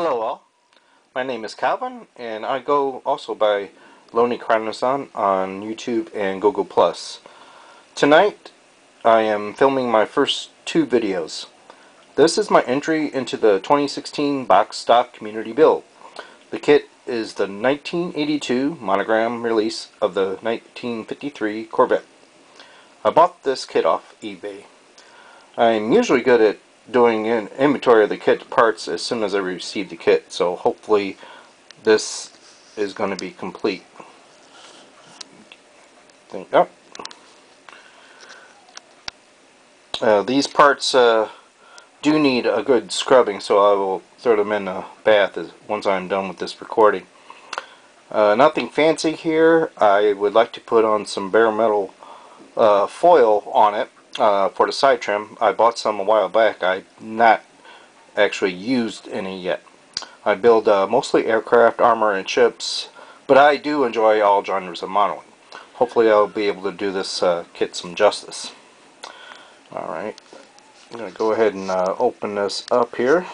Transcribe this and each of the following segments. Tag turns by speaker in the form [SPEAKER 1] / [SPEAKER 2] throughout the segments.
[SPEAKER 1] Hello all, my name is Calvin and I go also by Lodni Kranazon on YouTube and Google+. Plus. Tonight I am filming my first two videos. This is my entry into the 2016 box stock community build. The kit is the 1982 monogram release of the 1953 Corvette. I bought this kit off eBay. I'm usually good at doing an inventory of the kit parts as soon as I receive the kit so hopefully this is going to be complete. Think up. Uh, these parts uh, do need a good scrubbing so I will throw them in a bath as, once I'm done with this recording. Uh, nothing fancy here. I would like to put on some bare metal uh, foil on it uh, for the side trim. I bought some a while back. I've not actually used any yet. I build uh, mostly aircraft, armor, and ships, but I do enjoy all genres of modeling. Hopefully I'll be able to do this uh, kit some justice. Alright, I'm going to go ahead and uh, open this up here.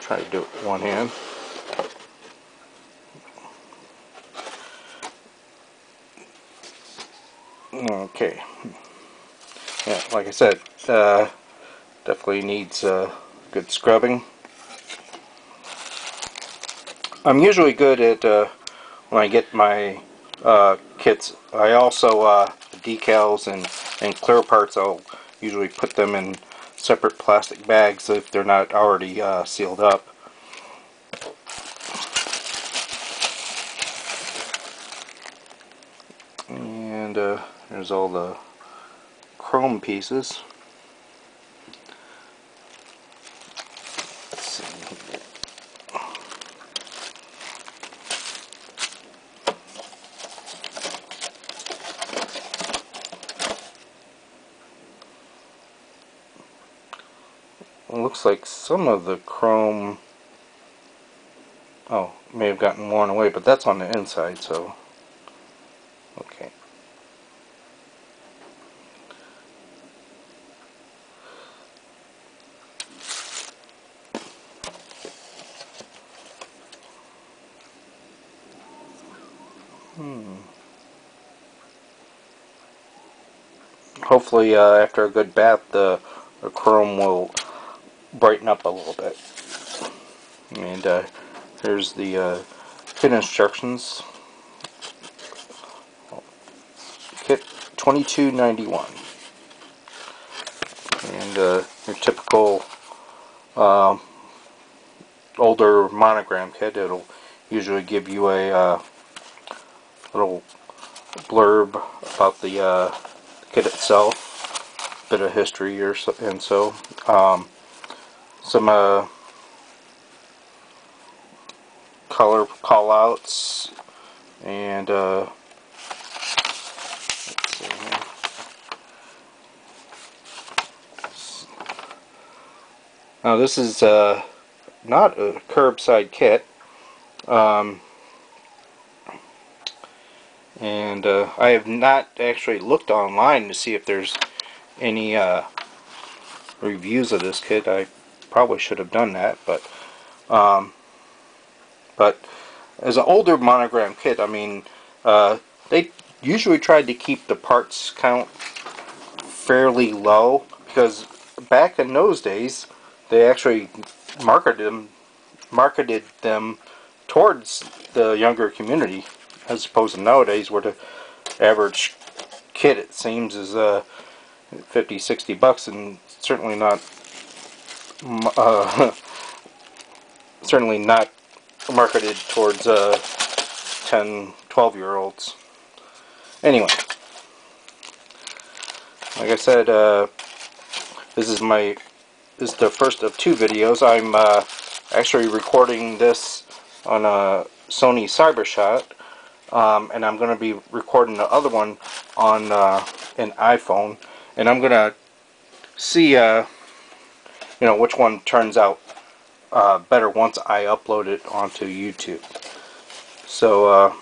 [SPEAKER 1] Try to do it with one hand. Okay. Yeah, like I said, uh, definitely needs uh, good scrubbing. I'm usually good at uh, when I get my uh, kits. I also uh, decals and and clear parts. I'll usually put them in separate plastic bags if they're not already uh, sealed up. And uh, there's all the chrome pieces. Looks like some of the chrome oh may have gotten worn away but that's on the inside so okay Hmm. Hopefully, uh, after a good bath, the, the chrome will brighten up a little bit. And uh, here's the uh, kit instructions. Kit 2291. And uh, your typical uh, older monogram kit. It'll usually give you a uh, little blurb about the uh, kit itself, bit of history or so, and so um, some uh, color callouts and uh, Now this is uh, not a curbside kit. Um, and uh, I have not actually looked online to see if there's any uh, reviews of this kit. I probably should have done that, but um, but as an older monogram kit, I mean, uh, they usually tried to keep the parts count fairly low because back in those days, they actually marketed them marketed them towards the younger community as opposed to nowadays where the average kit it seems is uh, 50 60 bucks and certainly not uh, certainly not marketed towards uh, 10 12 year olds anyway like I said uh, this is my this is the first of two videos. I'm uh, actually recording this on a Sony CyberShot um, and I'm going to be recording the other one on uh, an iPhone and I'm going to see uh, you know which one turns out uh, better once I upload it onto YouTube so uh,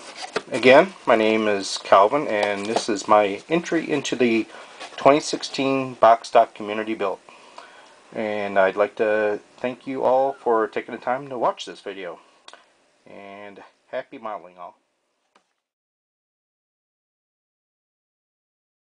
[SPEAKER 1] again my name is Calvin and this is my entry into the 2016 box stock community build And I'd like to thank you all for taking the time to watch this video. And happy modeling all.